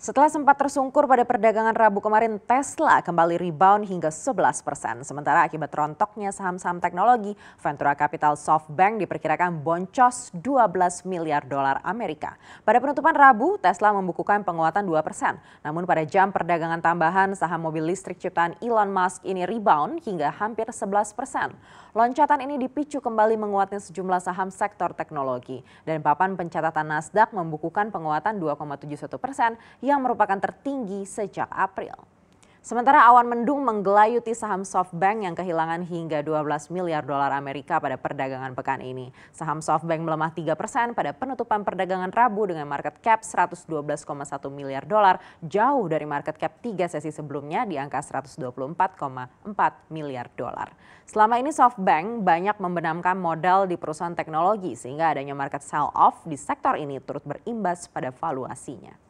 Setelah sempat tersungkur pada perdagangan Rabu kemarin, Tesla kembali rebound hingga 11 persen. Sementara akibat rontoknya saham-saham teknologi, Ventura Capital SoftBank diperkirakan boncos 12 miliar dolar Amerika. Pada penutupan Rabu, Tesla membukukan penguatan 2 persen. Namun pada jam perdagangan tambahan, saham mobil listrik ciptaan Elon Musk ini rebound hingga hampir 11 persen. Loncatan ini dipicu kembali menguatnya sejumlah saham sektor teknologi. Dan papan pencatatan Nasdaq membukukan penguatan 2,71 persen yang merupakan tertinggi sejak April. Sementara awan mendung menggelayuti saham SoftBank yang kehilangan hingga 12 miliar dolar Amerika pada perdagangan pekan ini. Saham SoftBank melemah 3 persen pada penutupan perdagangan Rabu dengan market cap 112,1 miliar dolar, jauh dari market cap tiga sesi sebelumnya di angka 124,4 miliar dolar. Selama ini SoftBank banyak membenamkan modal di perusahaan teknologi sehingga adanya market sell-off di sektor ini turut berimbas pada valuasinya.